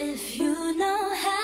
If you know how